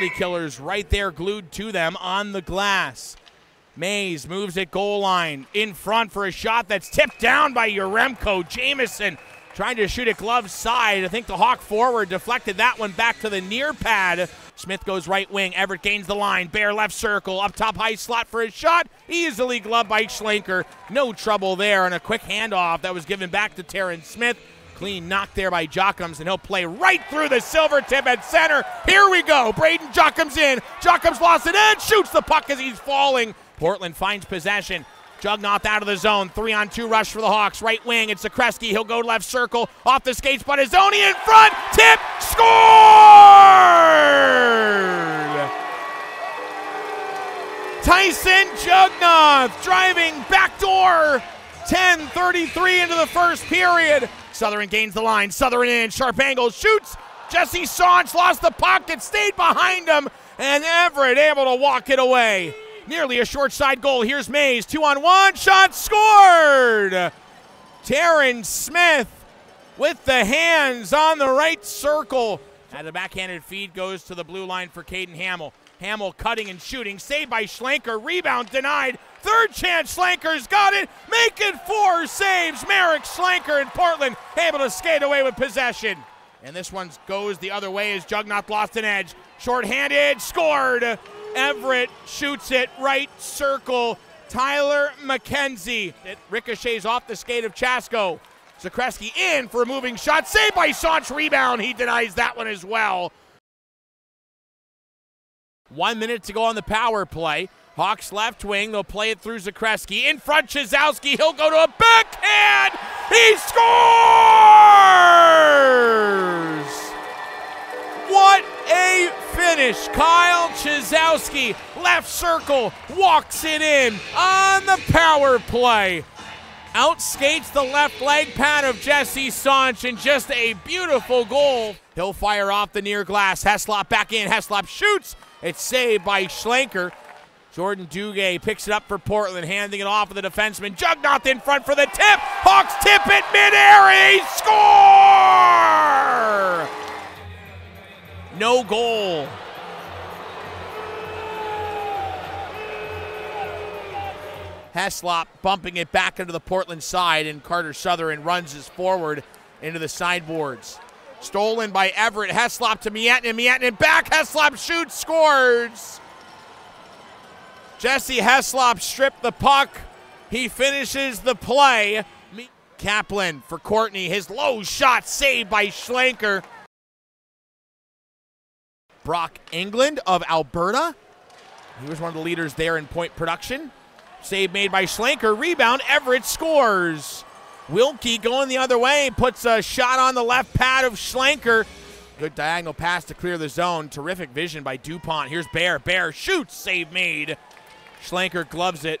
penalty killers right there glued to them on the glass. Mays moves at goal line in front for a shot that's tipped down by Yaremko. Jamieson trying to shoot it glove side. I think the Hawk forward deflected that one back to the near pad. Smith goes right wing. Everett gains the line. Bear left circle. Up top high slot for his shot. Easily gloved by Schlenker. No trouble there. And a quick handoff that was given back to Terrence Smith. Clean knock there by Jockums, and he'll play right through the silver tip at center. Here we go. Braden Jockums in. Jockums lost it and shoots the puck as he's falling. Portland finds possession. Jugnauth out of the zone. Three on two rush for the Hawks. Right wing. It's Zakreski. He'll go left circle. Off the skates, but own in front. Tip. Scored! Tyson Jugnauth driving backdoor. 10:33 into the first period. Sotheran gains the line. Sotheran in. Sharp angle. Shoots. Jesse Sanche lost the puck. It stayed behind him. And Everett able to walk it away. Nearly a short side goal. Here's Mays. Two on one. Shot scored. Terrence Smith with the hands on the right circle. And the backhanded feed goes to the blue line for Kaden Hammell. Hammell cutting and shooting. Saved by Schlenker. Rebound denied. Third chance. Schlenker's got it. Making four saves. Merrick Schlenker in Portland able to skate away with possession. And this one goes the other way as Jugnauth lost an edge. Short-handed. Scored. Everett shoots it right circle. Tyler McKenzie. It ricochets off the skate of Chasko. Zakreski in for a moving shot. Saved by Sanche. Rebound. He denies that one as well. One minute to go on the power play. Hawks left wing. They'll play it through Zakreski. In front, Chyzowski. He'll go to a backhand. He scores! What a finish. Kyle Chyzowski, left circle, walks it in on the power play. Outskates the left leg pad of Jesse Sanche and just a beautiful goal. He'll fire off the near glass. Heslop back in. Heslop shoots. It's saved by Schlenker. Jordan Duguay picks it up for Portland, handing it off to the defenseman. Jugnauth in front for the tip. Hawks tip it midair. He score! No goal. Heslop bumping it back into the Portland side, and Carter Sotheran runs his forward into the sideboards. Stolen by Everett. Heslop to Miettinen. Miettinen back. Heslop shoots, scores. Jesse Heslop stripped the puck. He finishes the play. Kaplan for Courtney. His low shot saved by Schlenker. Brock England of Alberta. He was one of the leaders there in point production. Save made by Schlenker. Rebound. Everett scores. Wilkie going the other way, puts a shot on the left pad of Schlenker. Good diagonal pass to clear the zone. Terrific vision by DuPont. Here's Bear. Bear shoots. Save made. Schlenker gloves it.